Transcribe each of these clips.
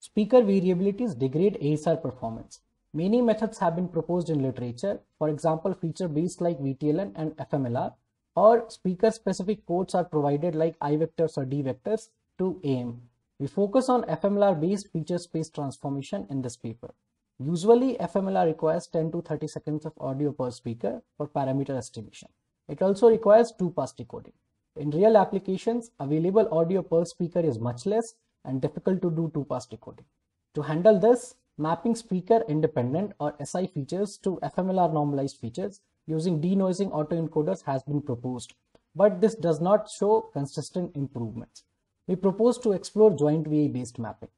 speaker variabilities degrade ASR performance. Many methods have been proposed in literature, for example, feature-based like VTLN and fMLLR, or speaker-specific codes are provided like I vectors or D vectors to AM. We focus on fMLLR-based feature space transformation in this paper. Usually, fMLLR requires 10 to 30 seconds of audio per speaker for parameter estimation. It also requires two-pass decoding. In real applications, available audio per speaker is much less and difficult to do two-pass decoding. To handle this, mapping speaker independent or SI features to fMLLR normalized features using denoising autoencoders has been proposed, but this does not show consistent improvements. We propose to explore joint VAE based mapping.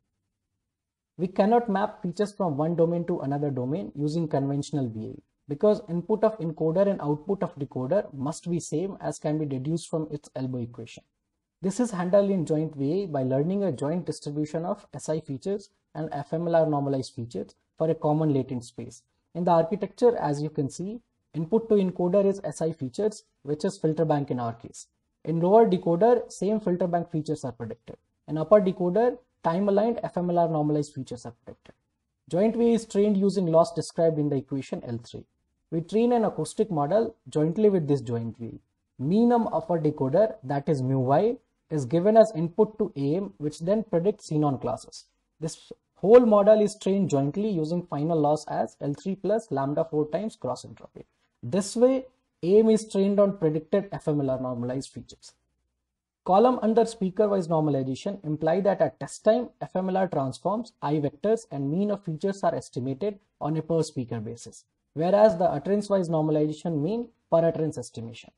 We cannot map features from one domain to another domain using conventional VAE because input of encoder and output of decoder must be same as can be deduced from its ELBO equation. This is handled in joint VAE by learning a joint distribution of SI features and fMLLR normalized features for a common latent space. In the architecture, as you can see, input to encoder is SI features, which is filter bank in our case. In lower decoder, same filter bank features are predicted. In upper decoder, time-aligned fMLLR normalized features are predicted. Joint VAE is trained using loss described in the equation L3. We train an acoustic model jointly with this joint VAE. Mean of decoder, that is mu y, is given as input to AM, which then predicts senone classes. This whole model is trained jointly using final loss as L3 plus lambda 4 times cross entropy. This way, AM is trained on predicted fMLLR normalized features. Column under speaker-wise normalization imply that at test time, fMLLR transforms, I vectors and mean of features are estimated on a per speaker basis, whereas the utterance-wise normalization mean per utterance estimation.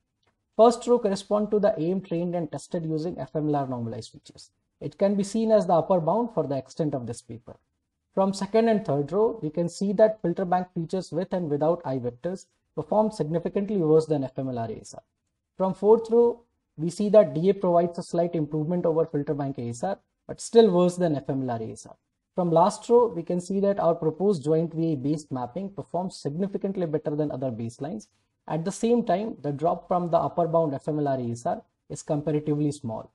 First row correspond to the AM trained and tested using fMLLR normalized features. It can be seen as the upper bound for the extent of this paper. From second and third row, we can see that filter bank features with and without I vectors perform significantly worse than fMLLR ASR. From fourth row, we see that DA provides a slight improvement over filter bank ASR, but still worse than fMLLR ASR. From last row, we can see that our proposed joint VAE based mapping performs significantly better than other baselines at the same time, the drop from the upper bound fMLLR ASR is comparatively small.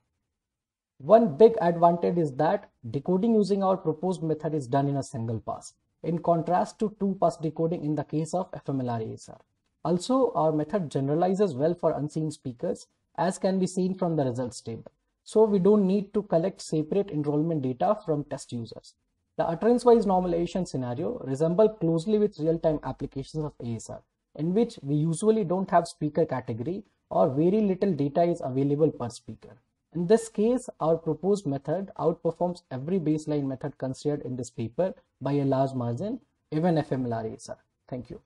One big advantage is that decoding using our proposed method is done in a single pass, in contrast to two-pass decoding in the case of fMLLR ASR. Also, our method generalizes well for unseen speakers, as can be seen from the results table. So we don't need to collect separate enrollment data from test users. The utterance-wise normalization scenario resembles closely with real-time applications of ASR in which we usually don't have speaker category or very little data is available per speaker. In this case, our proposed method outperforms every baseline method considered in this paper by a large margin, even fMLLR ASR. Thank you.